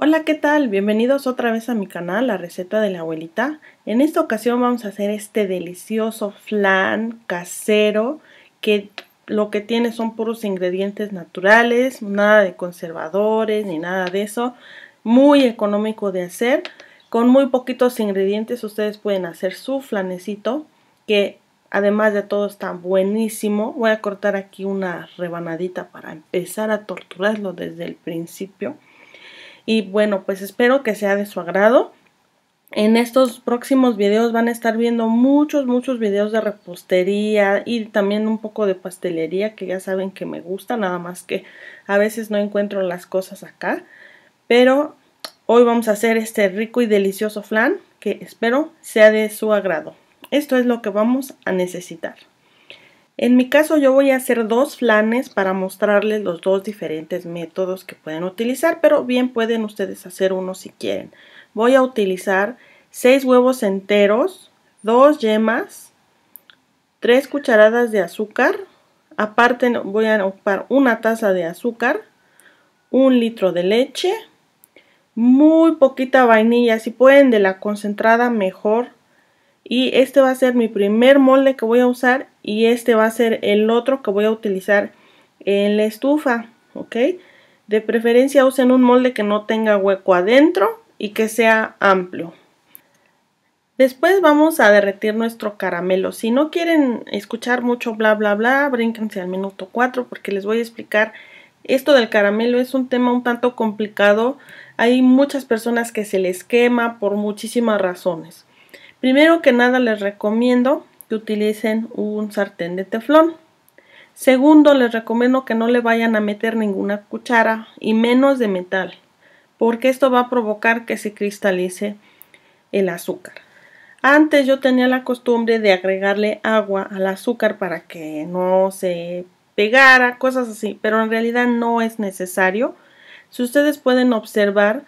Hola, ¿qué tal? Bienvenidos otra vez a mi canal, la receta de la abuelita. En esta ocasión vamos a hacer este delicioso flan casero que lo que tiene son puros ingredientes naturales, nada de conservadores ni nada de eso. Muy económico de hacer. Con muy poquitos ingredientes ustedes pueden hacer su flanecito que además de todo está buenísimo. Voy a cortar aquí una rebanadita para empezar a torturarlo desde el principio. Y bueno, pues espero que sea de su agrado. En estos próximos videos van a estar viendo muchos, muchos videos de repostería y también un poco de pastelería que ya saben que me gusta, nada más que a veces no encuentro las cosas acá. Pero hoy vamos a hacer este rico y delicioso flan que espero sea de su agrado. Esto es lo que vamos a necesitar. En mi caso yo voy a hacer dos flanes para mostrarles los dos diferentes métodos que pueden utilizar, pero bien pueden ustedes hacer uno si quieren. Voy a utilizar 6 huevos enteros, 2 yemas, 3 cucharadas de azúcar, aparte voy a ocupar una taza de azúcar, un litro de leche, muy poquita vainilla, si pueden de la concentrada mejor, y este va a ser mi primer molde que voy a usar y este va a ser el otro que voy a utilizar en la estufa, ¿ok? De preferencia usen un molde que no tenga hueco adentro y que sea amplio. Después vamos a derretir nuestro caramelo. Si no quieren escuchar mucho bla bla bla, brínquense al minuto 4 porque les voy a explicar. Esto del caramelo es un tema un tanto complicado. Hay muchas personas que se les quema por muchísimas razones. Primero que nada les recomiendo que utilicen un sartén de teflón. Segundo, les recomiendo que no le vayan a meter ninguna cuchara y menos de metal, porque esto va a provocar que se cristalice el azúcar. Antes yo tenía la costumbre de agregarle agua al azúcar para que no se pegara, cosas así, pero en realidad no es necesario. Si ustedes pueden observar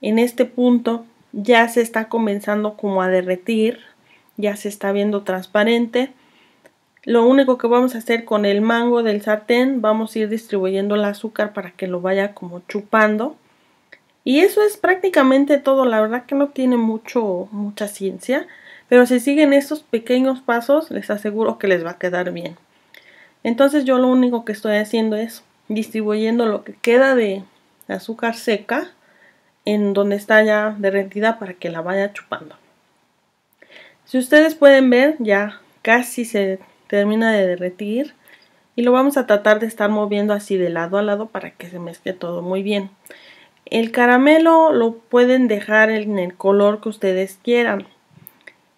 en este punto ya se está comenzando como a derretir, ya se está viendo transparente. Lo único que vamos a hacer con el mango del sartén, vamos a ir distribuyendo el azúcar para que lo vaya como chupando. Y eso es prácticamente todo, la verdad que no tiene mucho, mucha ciencia, pero si siguen estos pequeños pasos, les aseguro que les va a quedar bien. Entonces yo lo único que estoy haciendo es distribuyendo lo que queda de azúcar seca en donde está ya derretida para que la vaya chupando. Si ustedes pueden ver, ya casi se termina de derretir y lo vamos a tratar de estar moviendo así de lado a lado para que se mezcle todo muy bien. El caramelo lo pueden dejar en el color que ustedes quieran.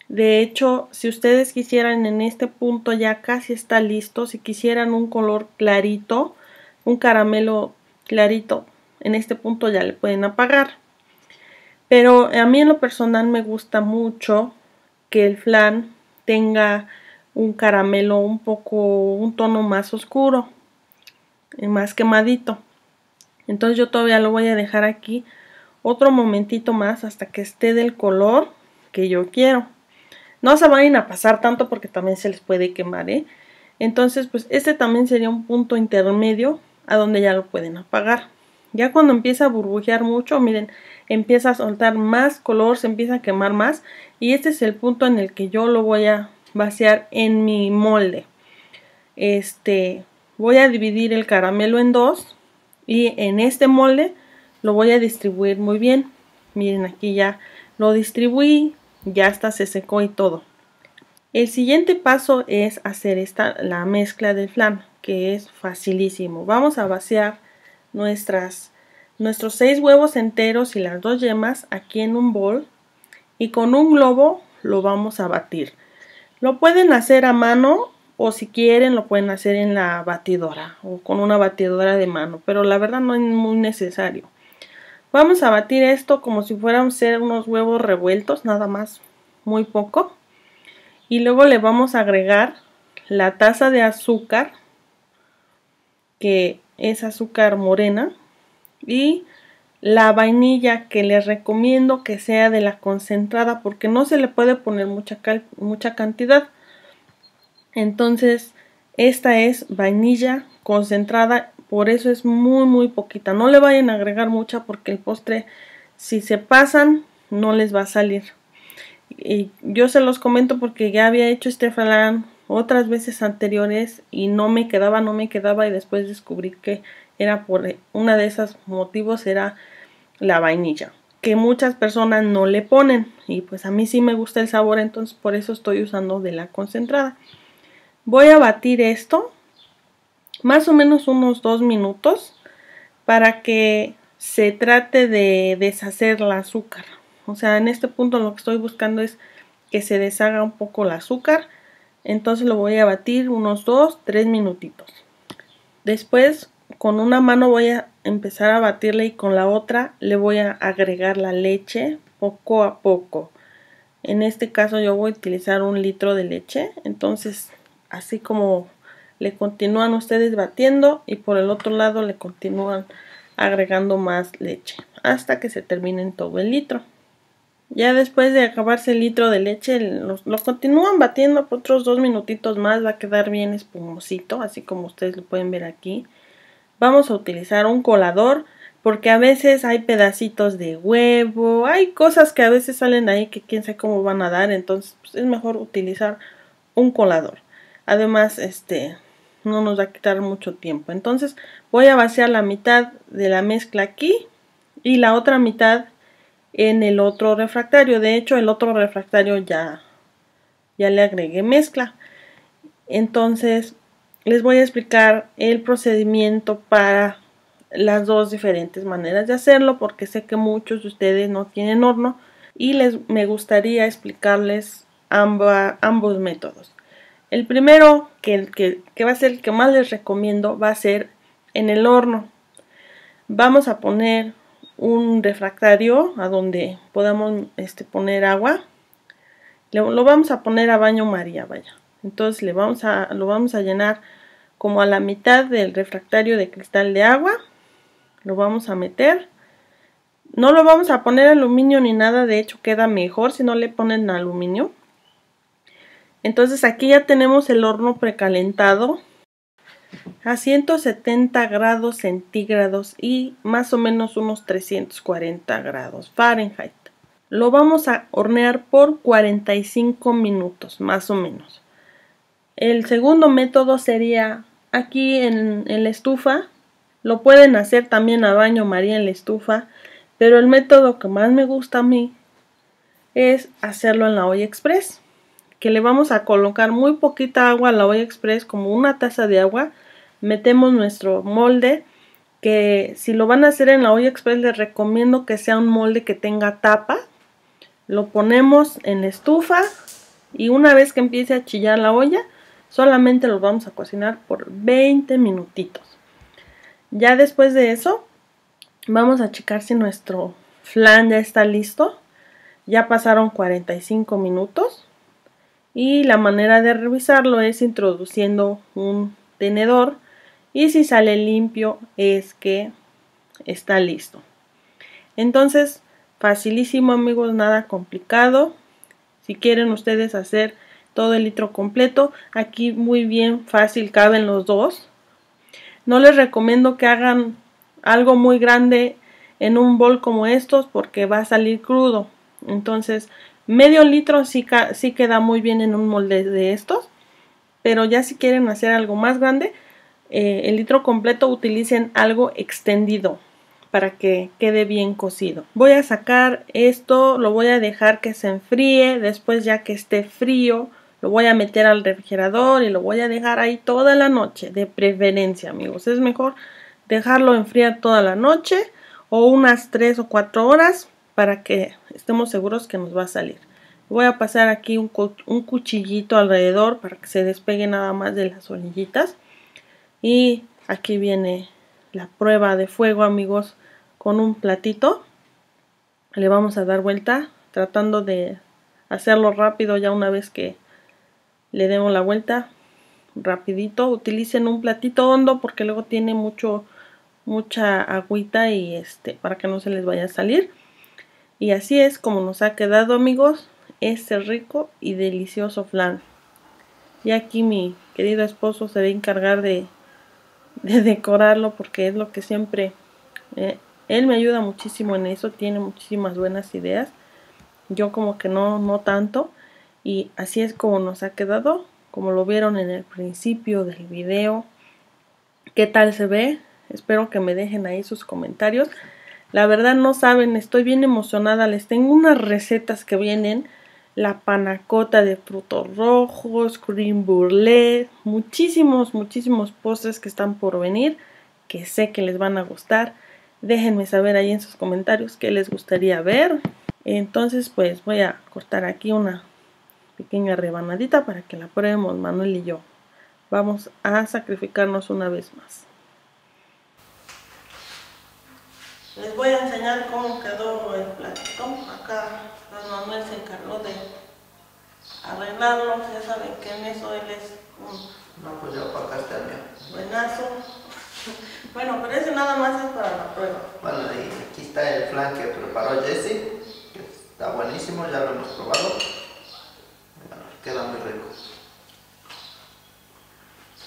De hecho, si ustedes quisieran en este punto ya casi está listo, si quisieran un color clarito, un caramelo clarito, en este punto ya le pueden apagar. Pero a mí en lo personal me gusta mucho que el flan tenga un caramelo un poco, un tono más oscuro, más quemadito. Entonces yo todavía lo voy a dejar aquí otro momentito más hasta que esté del color que yo quiero. No se vayan a pasar tanto porque también se les puede quemar, ¿eh? Entonces, pues este también sería un punto intermedio a donde ya lo pueden apagar. Ya cuando empieza a burbujear mucho, miren, empieza a soltar más color, se empieza a quemar más. Y este es el punto en el que yo lo voy a vaciar en mi molde. Este, voy a dividir el caramelo en dos y en este molde lo voy a distribuir muy bien. Miren, aquí ya lo distribuí, ya hasta se secó y todo. El siguiente paso es hacer esta, la mezcla del flan, que es facilísimo. Vamos a vaciar nuestras, nuestros seis huevos enteros y las dos yemas aquí en un bol y con un globo lo vamos a batir. Lo pueden hacer a mano o si quieren lo pueden hacer en la batidora o con una batidora de mano, pero la verdad no es muy necesario. Vamos a batir esto como si fueran ser unos huevos revueltos, nada más, muy poco. Y luego le vamos a agregar la taza de azúcar que es azúcar morena y la vainilla que les recomiendo que sea de la concentrada porque no se le puede poner mucha, mucha cantidad. Entonces esta es vainilla concentrada, por eso es muy muy poquita. No le vayan a agregar mucha porque el postre Si se pasan, no les va a salir. Y yo se los comento porque ya había hecho este flan otras veces anteriores y no me quedaba, no me quedaba y después descubrí que era por una de esos motivos era la vainilla que muchas personas no le ponen y pues a mí sí me gusta el sabor entonces por eso estoy usando de la concentrada. Voy a batir esto más o menos unos dos minutos para que se trate de deshacer el azúcar. O sea en este punto lo que estoy buscando es que se deshaga un poco el azúcar entonces lo voy a batir unos 2 3 minutitos. Después con una mano voy a empezar a batirle y con la otra le voy a agregar la leche poco a poco. En este caso yo voy a utilizar un litro de leche. Entonces así como le continúan ustedes batiendo y por el otro lado le continúan agregando más leche hasta que se termine todo el litro ya después de acabarse el litro de leche, lo, continúan batiendo por otros dos minutitos más. Va a quedar bien espumosito, así como ustedes lo pueden ver aquí. Vamos a utilizar un colador porque a veces hay pedacitos de huevo, hay cosas que a veces salen ahí que quién sabe cómo van a dar, entonces pues, es mejor utilizar un colador. Además, este no nos va a quitar mucho tiempo. Entonces voy a vaciar la mitad de la mezcla aquí y la otra mitad en el otro refractario. De hecho, el otro refractario ya, ya le agregué mezcla. Entonces, les voy a explicar el procedimiento para las dos diferentes maneras de hacerlo porque sé que muchos de ustedes no tienen horno y les me gustaría explicarles ambos métodos. El primero, que, que, que va a ser el que más les recomiendo, va a ser en el horno. Vamos a poner un refractario a donde podamos este, poner agua. lo vamos a poner a baño María, vaya. Entonces le vamos a, lo vamos a llenar como a la mitad del refractario de cristal de agua. Lo vamos a meter. No lo vamos a poner aluminio ni nada, de hecho queda mejor si no le ponen aluminio. Entonces aquí ya tenemos el horno precalentado a 170 grados centígrados y más o menos unos 340 grados Fahrenheit. Lo vamos a hornear por 45 minutos, más o menos. El segundo método sería aquí en, la estufa. Lo pueden hacer también a baño María en la estufa, pero el método que más me gusta a mí es hacerlo en la olla express. Que le vamos a colocar muy poquita agua a la olla express, como una taza de agua metemos nuestro molde que si lo van a hacer en la olla express les recomiendo que sea un molde que tenga tapa. Lo ponemos en la estufa y una vez que empiece a chillar la olla solamente lo vamos a cocinar por 20 minutitos. Ya después de eso vamos a checar si nuestro flan ya está listo. Ya pasaron 45 minutos y la manera de revisarlo es introduciendo un tenedor y si sale limpio es que está listo. Entonces, facilísimo amigos, nada complicado. Si quieren ustedes hacer todo el litro completo, aquí muy bien fácil caben los dos. No les recomiendo que hagan algo muy grande en un bol como estos porque va a salir crudo. Entonces, medio litro sí, sí queda muy bien en un molde de estos. Pero ya si quieren hacer algo más grande, eh, el litro completo utilicen algo extendido para que quede bien cocido. Voy a sacar esto, lo voy a dejar que se enfríe, después ya que esté frío lo voy a meter al refrigerador y lo voy a dejar ahí toda la noche, de preferencia amigos. Es mejor dejarlo enfriar toda la noche o unas 3 o 4 horas para que estemos seguros que nos va a salir. Voy a pasar aquí un, cuchillito alrededor para que se despegue nada más de las orillitas. Y aquí viene la prueba de fuego, amigos, con un platito. Le vamos a dar vuelta, tratando de hacerlo rápido ya una vez que le demos la vuelta. Rapidito, utilicen un platito hondo porque luego tiene mucho mucha agüita y este para que no se les vaya a salir. Y así es como nos ha quedado, amigos, este rico y delicioso flan. Y aquí mi querido esposo se va a encargar de de decorarlo porque es lo que siempre eh, Él me ayuda muchísimo en eso, tiene muchísimas buenas ideas. Yo como que no, no tanto. Y así es como nos ha quedado, como lo vieron en el principio del video. ¿Qué tal se ve? Espero que me dejen ahí sus comentarios. La verdad no saben, estoy bien emocionada. Les tengo unas recetas que vienen. La panacota de frutos rojos, cream brulee, muchísimos, muchísimos postres que están por venir, que sé que les van a gustar. Déjenme saber ahí en sus comentarios qué les gustaría ver. Entonces pues voy a cortar aquí una pequeña rebanadita para que la pruebemos Manuel y yo. Vamos a sacrificarnos una vez más. Les voy a enseñar cómo quedó el platito. Acá Manuel se encargó de arreglarlo. Ya saben que en eso él es un... No, pues yo para acá está mío. Buenazo. Bueno, pero ese nada más es para la prueba. Bueno, y aquí está el flan que preparó Jesse. Que está buenísimo, ya lo hemos probado. Bueno, queda muy rico.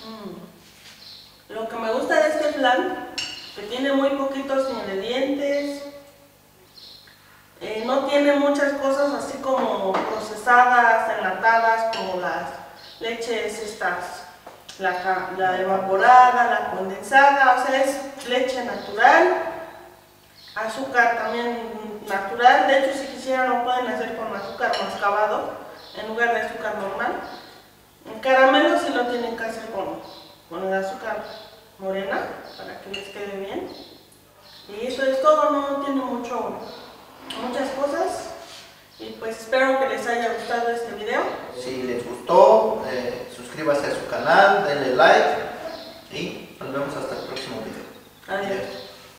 Mm. Lo que me gusta de este flan que tiene muy poquitos ingredientes, muchas cosas así como procesadas, enlatadas, como las leches estas, la, la evaporada, la condensada, o sea, es leche natural, azúcar también natural, de hecho si quisieran lo pueden hacer con azúcar mascabado en lugar de azúcar normal. El caramelo sí lo tienen que hacer con, con el azúcar morena para que les quede bien. Y eso es todo, no tiene mucho, muchas cosas. Y pues espero que les haya gustado este video. Si les gustó, eh, suscríbase a su canal, denle like